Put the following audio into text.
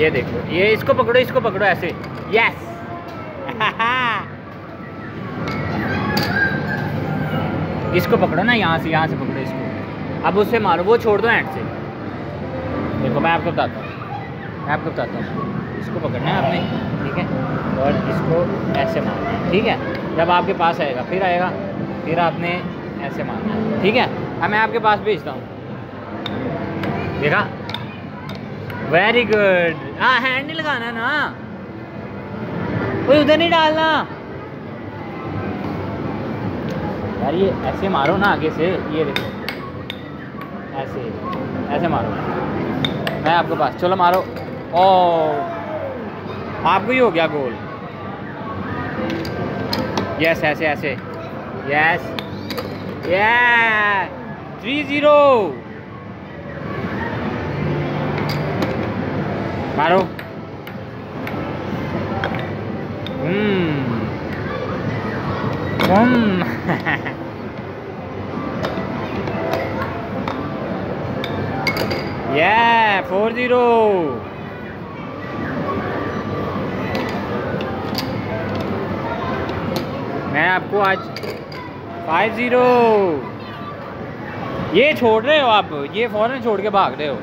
ये देखो ये इसको पकड़ो इसको पकड़ो ऐसे। यस इसको पकड़ो ना, यहाँ से यहाँ से पकड़ो इसको। अब उससे मारो, वो छोड़ दो एंड से। देखो, मैं आपको बताता हूँ। मैं आपको बताता हूँ। इसको पकड़ना है आपने, ठीक है? और इसको ऐसे मारना है, ठीक है? जब आपके पास आएगा, फिर आएगा, फिर आपने ऐसे मारना है, ठीक है? अब मैं आपके पास भेजता हूँ। देखा? वेरी गुड हाँ हैंड नहीं लगाना ना कोई उधर नहीं डालना यार ये ऐसे मारो ना आगे से ये देखो ऐसे ऐसे मारो मैं आपके पास चलो मारो। ओ, आपको ही हो गया गोल यस ऐसे ऐसे यस थ्री ज़ीरो मारो hmm hmm yeah four zero मैं आपको आज फाइव ज़ीरो ये छोड़ रहे हो आप? ये फ़ौरन छोड़ के भाग रहे हो?